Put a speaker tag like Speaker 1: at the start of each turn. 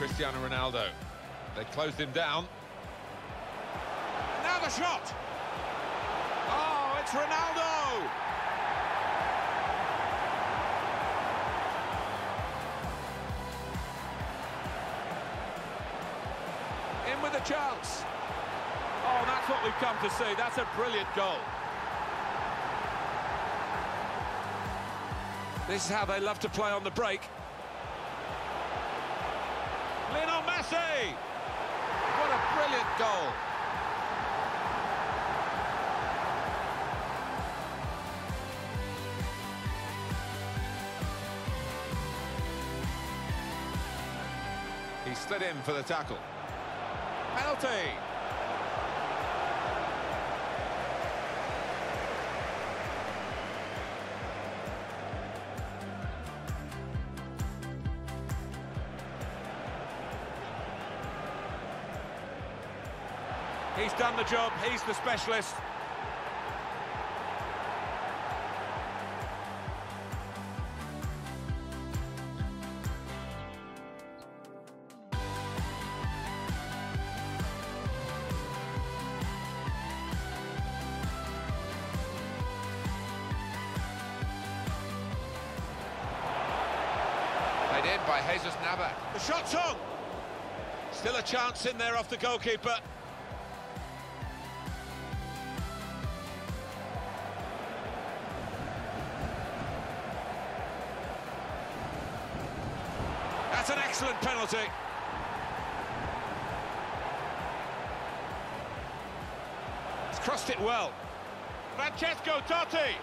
Speaker 1: Cristiano Ronaldo. They closed him down. Now the shot! Oh, it's Ronaldo! In with a chance. Oh, that's what we've come to see. That's a brilliant goal. This is how they love to play on the break. Lionel Messi! What a brilliant goal. He slid in for the tackle. Penalty! He's done the job, he's the specialist. By Jesus Navas. The shot's on! Still a chance in there off the goalkeeper. That's an excellent penalty. He's crossed it well. Francesco Totti.